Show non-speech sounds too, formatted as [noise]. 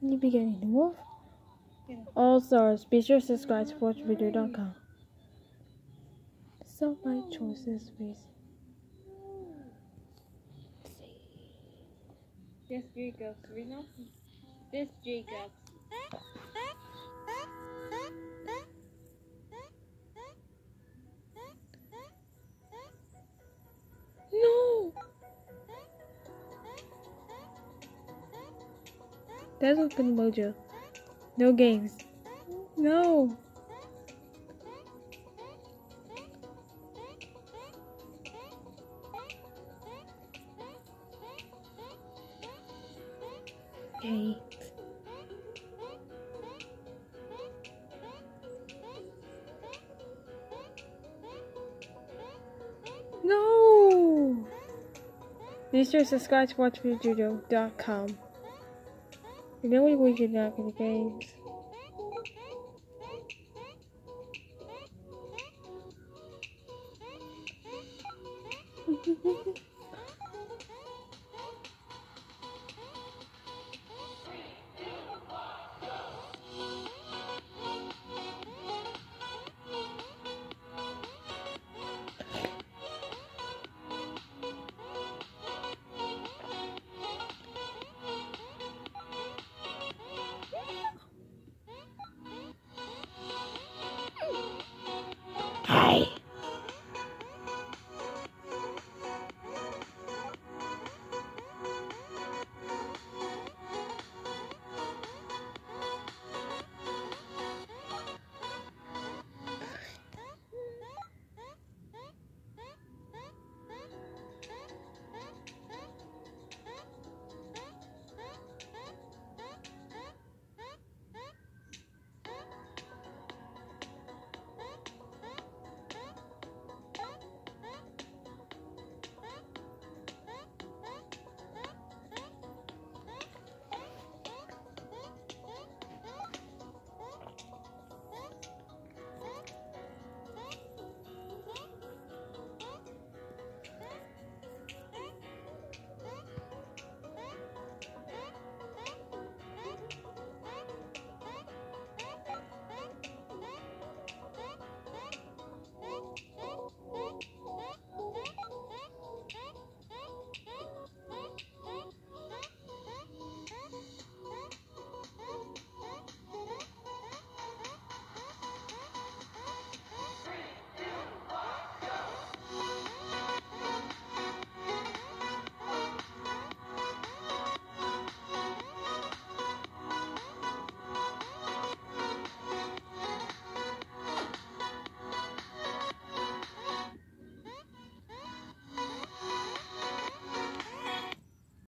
You be getting the wolf? Yeah. All stars. Be sure to subscribe to watchvideo.com. So my choices, please. This Jacobs, you know? This Jacobs. That's open mojo. No games. No! No! Be sure to subscribe to watchvideo.com. You know what we can not for the games. [laughs] Bye.